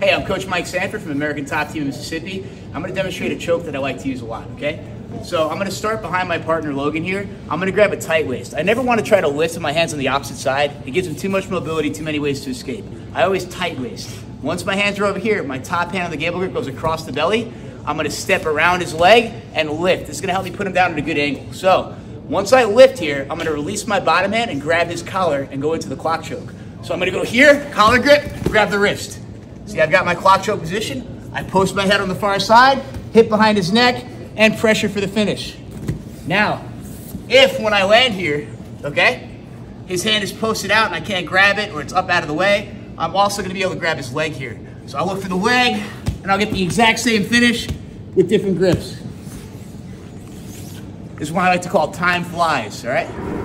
Hey, I'm Coach Mike Sanford from American Top Team Mississippi. I'm gonna demonstrate a choke that I like to use a lot, okay? So I'm gonna start behind my partner Logan here. I'm gonna grab a tight waist. I never wanna try to lift with my hands on the opposite side. It gives him too much mobility, too many ways to escape. I always tight waist. Once my hands are over here, my top hand on the gable grip goes across the belly. I'm gonna step around his leg and lift. This is gonna help me put him down at a good angle. So once I lift here, I'm gonna release my bottom hand and grab his collar and go into the clock choke. So I'm gonna go here, collar grip, grab the wrist. See, I've got my clock choke position. I post my head on the far side, hip behind his neck, and pressure for the finish. Now, if when I land here, okay, his hand is posted out and I can't grab it or it's up out of the way, I'm also gonna be able to grab his leg here. So I'll look for the leg and I'll get the exact same finish with different grips. This is what I like to call time flies, all right?